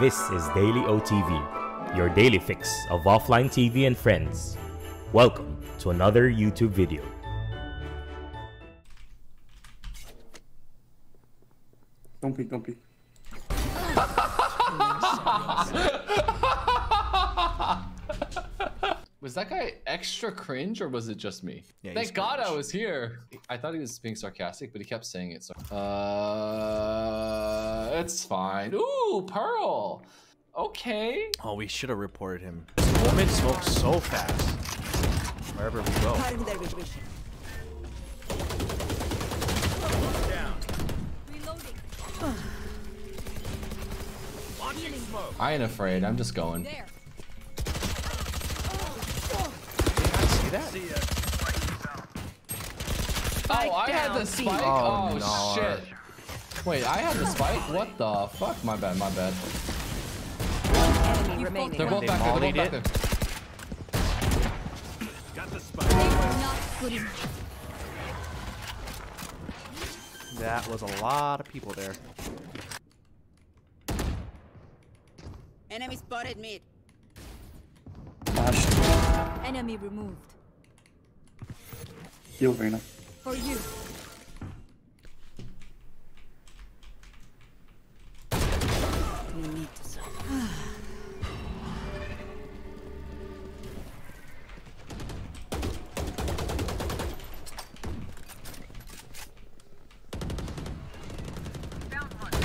This is Daily OTV, your daily fix of offline TV and friends. Welcome to another YouTube video. Don't peek, don't peek. Was that guy extra cringe or was it just me? Yeah, Thank he's God I was here. I thought he was being sarcastic, but he kept saying it. So, uh, it's fine. Ooh, Pearl. Okay. Oh, we should have reported him. This woman smokes so fast. Wherever we go. I ain't afraid. I'm just going. See that? Oh, I had the spike. Oh, Oh, no. shit. Wait, I had the spike. What the fuck? My bad. My bad. They're both They back there. They're both mollied back there. That was a lot of people there. Enemy spotted mid. Enemy removed. Heal Reyna. For you. We need to solve.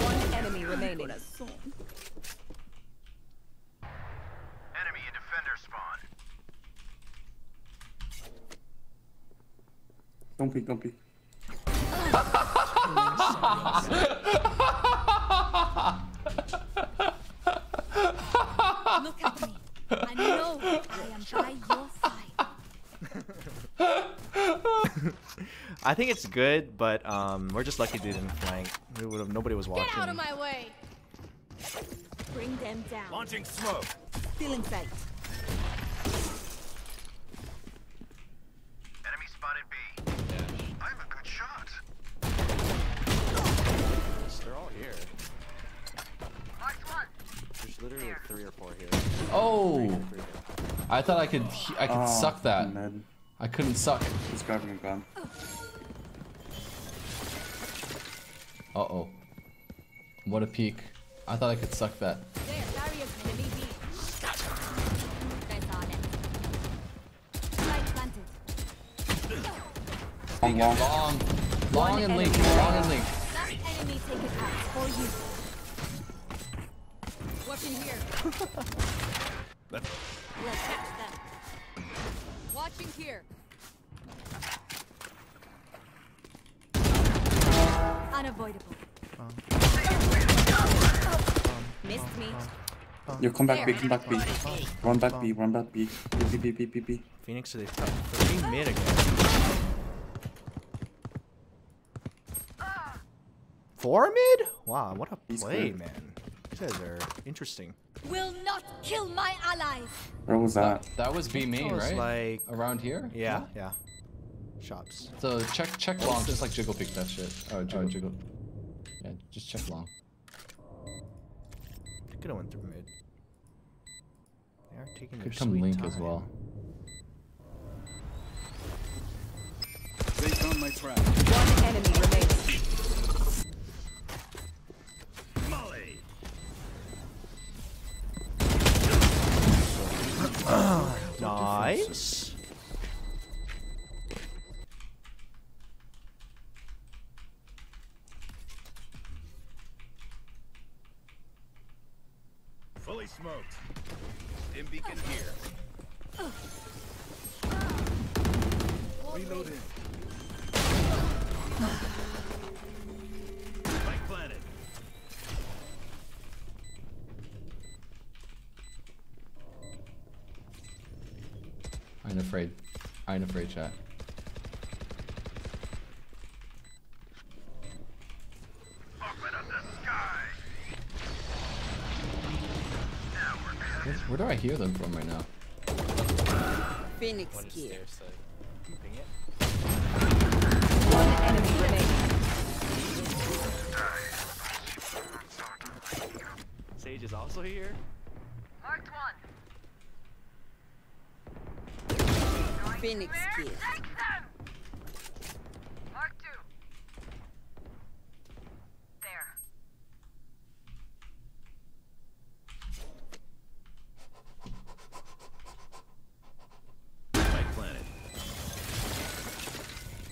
One enemy remaining. Enemy and defender spawn. Don't peek, don't peek. Look at me. I know I am by your side. I think it's good, but um, we're just lucky they didn't flank. We would have. Nobody was watching. Get out of my way. Bring them down. Launching smoke. Still in sight. Enemy spotted B. I have a good shot. They're all here. Nice one. There's literally like three or four here. Oh, Three here. I thought I could. I could Ah, suck that. Ned. I couldn't suck. He's grabbing a gun. Uh oh. What a peek. I thought I could suck that. There, barriers enemy B. Guys on it. Spike planted. Long, long. Long, long and link. enemy Long and link. Last enemy take it out for you. Let's catch them. Watching here. Unavoidable. Missed me. You come back B, come back B. Run back B, run back B. B, B, B, B, B, B. Phoenix, they top three mid again. Four mid? Wow, what a play, man. These guys are interesting. Will not kill my allies. Where was that? That was B main, That was right? like Around here? yeah, yeah. Shops. So check check long, just like jiggle peek that shit. Oh, jiggle, oh. jiggle. Yeah, just check long. Could have went through mid. They are taking their Could come sweet link time. as well. They found my trap. One enemy remaining. Nice. Fully smoked. Dim beacon here. Reloading. Ain't afraid. I ain't afraid, chat. Open up the sky. Now we're Where, where do I hear them from right now? Phoenix kill. Ping it. One enemy remaining. Sage is also here. Marked one. Phoenix kid. Take them. Mark two. There. Spike planted. They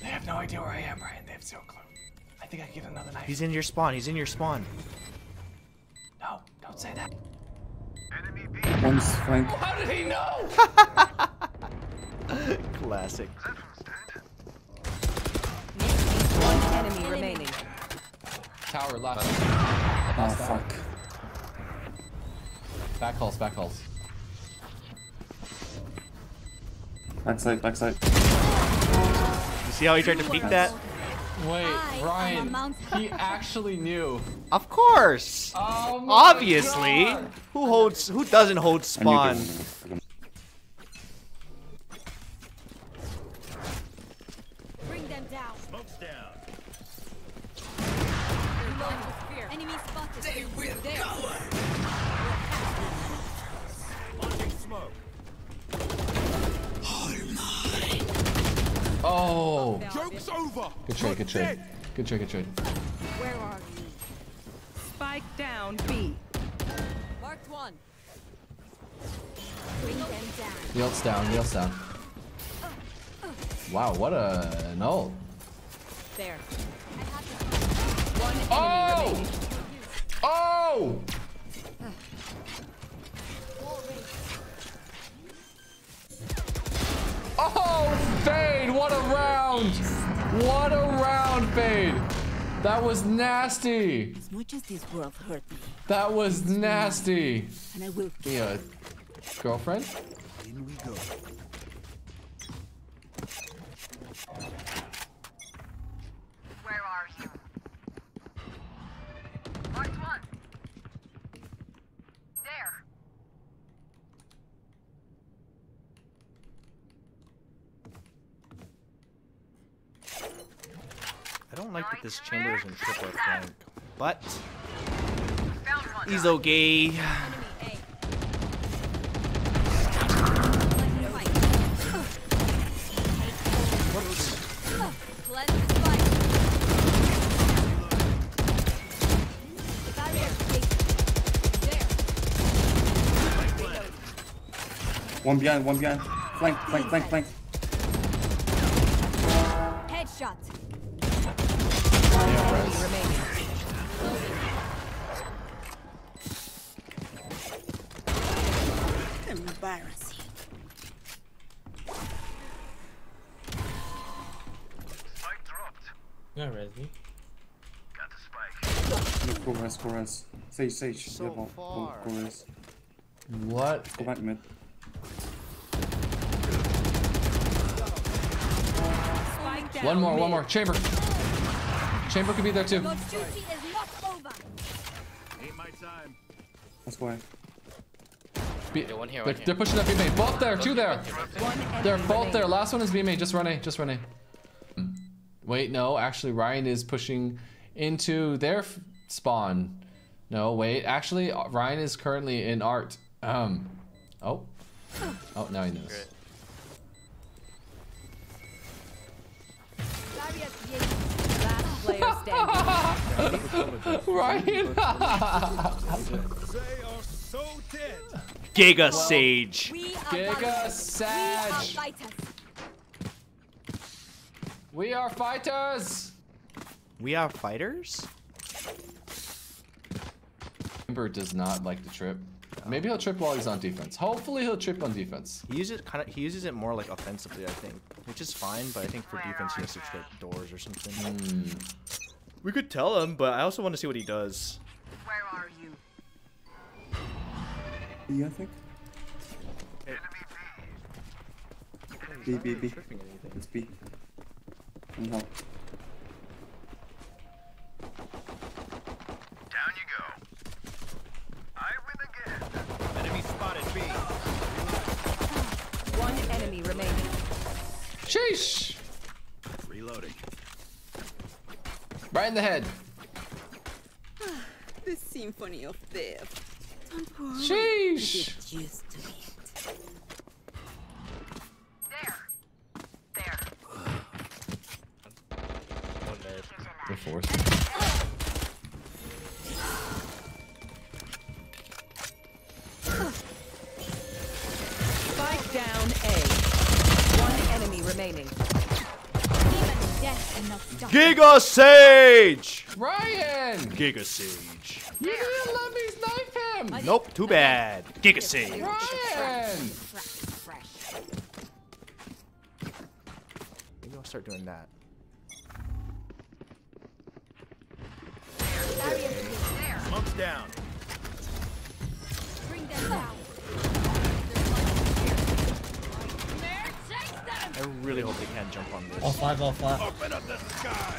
have no idea where I am, Ryan. They have zero clue. I think I can get another knife. He's in your spawn. He's in your spawn. No, don't say that. Enemy B. One's flank. How did he know? Classic. One enemy remaining. Tower left. Oh fuck. Back calls, back calls. Backside, backside. You see how he tried to peek that? Wait, I am a Ryan, he actually knew. Of course. Oh my Obviously. God. Who holds? Who doesn't hold spawn? Down. Smoke's down. Enemy spotted. They will there. Launching smoke. Oh, Joke's over. good trade, good trade. Good trade, good trade. Where are you? Spike down B. Marked one. Bring them down. The ult's down, the ult's down. Wow, what a an ult. There. I have to One enemy Oh! remaining. Oh! Oh, Fade! What a round! What a round, Fade! That was nasty! As much as this world hurt me, That was nasty! and I will Me a girlfriend? In we go. Where are you? Marked one. There. I don't like that this chamber is in triple flank, but he's okay. enemy A. Plant the spike. The barrier There. One behind, one behind. Flank, flank, flank, flank. Dropped. Yeah, Resby. Got the spike. Go res, go res. Sage, sage. So yeah, go, far. Go, go res. What? Go back mid. One more, one more. Chamber. Chamber could be there too. Your duty is not over. Ain't my time. That's why. Be- they're, they're pushing up B main. Both there, two there. They're both there. Last one is B main. Just run A. Just run A. Wait, no. Actually, Ryan is pushing into their f- spawn. No, wait. Actually, uh, Ryan is currently in art. Um. Oh. Oh, now he knows. Barrier Last player standing. Ryan. They are so dead. Giga Sage. Giga fighters. We are fighters. We are fighters. We are fighters. Chamber does not like to trip. Maybe he'll trip while he's on defense. Hopefully he'll trip on defense. He uses kind of he uses it more like offensively, I think, which is fine. But I think for defense he has to trip doors or something. Hmm. We could tell him, but I also want to see what he does. Where are you? B, I think. B, B, B. It's B. Can help. Down you go. I win again. Enemy spotted B. One enemy remaining. Sheesh. Reloading. Right in the head. Ah, the symphony of death. Sheesh. Used to it. There. There. One mid. They're forced. Spike down A. One enemy remaining. Even death cannot stop. Giga Sage! Ryan! Giga Sage. You didn't let me snipe him! Nope, too bad. Giga Sage. Ryan! Fresh, fresh. Maybe I'll start doing that. Smoke's down. Bring them down. I really hope they can't jump on this. All five, all five. Open up the sky.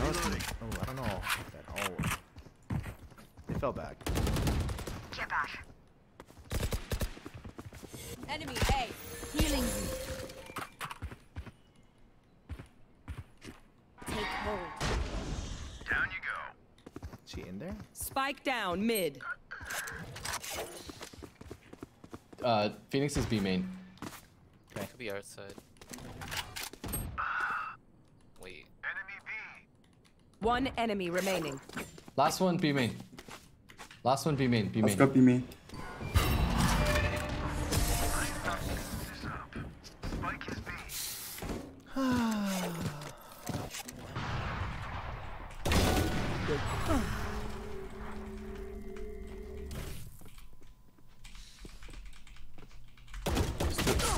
I don't, oh, I don't know. That, oh. They fell back. Get back. Enemy A. Healing you. Take hold. Down you go. Is she in there? Spike down mid. Uh, Phoenix is B main. Could be outside. Wait. Enemy B. One enemy remaining. Last one, B main. Last one, B main. B Let's main. go be me.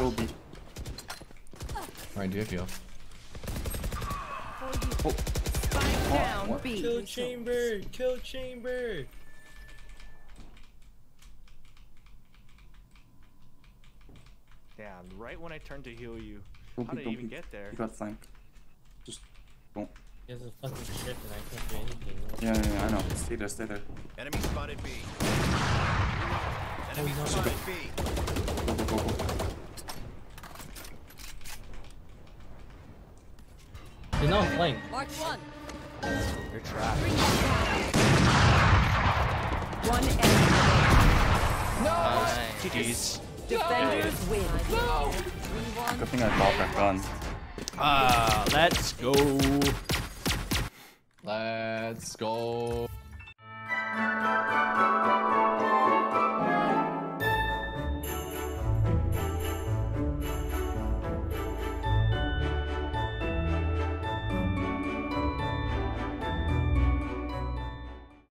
Still, still be. Ryan, do you have heal? Oh. Spike oh. down B. Kill chamber, kill chamber. Damn, right when I turned to heal you. Don't How be, did I don't even be. get there? You got flanked. Just don't. He has a fucking shit and I can't do anything. Yeah, yeah, yeah, I know. Stay there, stay there. Enemy spotted B. Enemy no. spotted B. Go, go, go, go. He's not flank. Mark one. You're trapped. One enemy remaining. No! GG's. Defenders win. No! Good thing I bought that gun. Ah, let's go. Let's go.